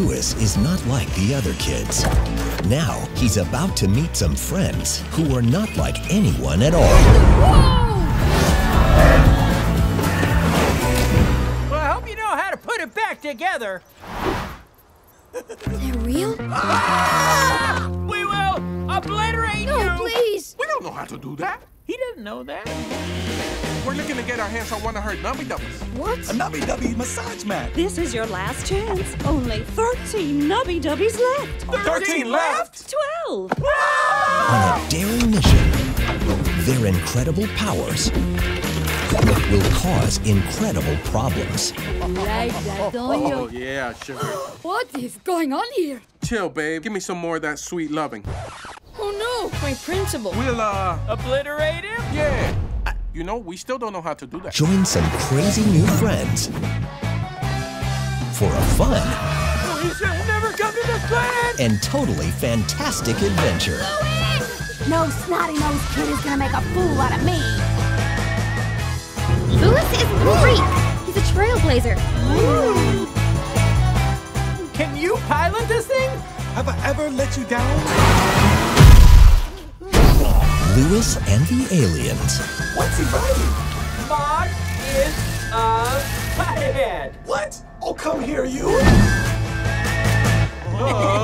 Luis is not like the other kids. Now he's about to meet some friends who are not like anyone at all. Well, I hope you know how to put it back together. They're real? Ah! We will obliterate No, you. please! We don't know how to do that. He doesn't know that. We're looking to get our hands on one of her nubby dubbies. What? A nubby dubby massage mat. This is your last chance. Only 13 nubby dubbies left. 13 left. 12. Ah! On a daring mission, their incredible powers will cause incredible problems. Like that, don't you? Oh, you? yeah, sure. What is going on here? Chill, babe. Give me some more of that sweet loving. Oh no, my principal. We'll, uh, Obliterate him? yeah. You know, we still don't know how to do that. Join some crazy new friends for a fun We should have never come to this planet. and totally fantastic adventure. No snotty nosed kid is gonna make a fool out of me. Luis is great. He's a trailblazer. Can you pilot this thing? Have I ever let you down? Luis and the aliens. What's he writing? Mark is a pothead. What? Oh, come here, you. Oh.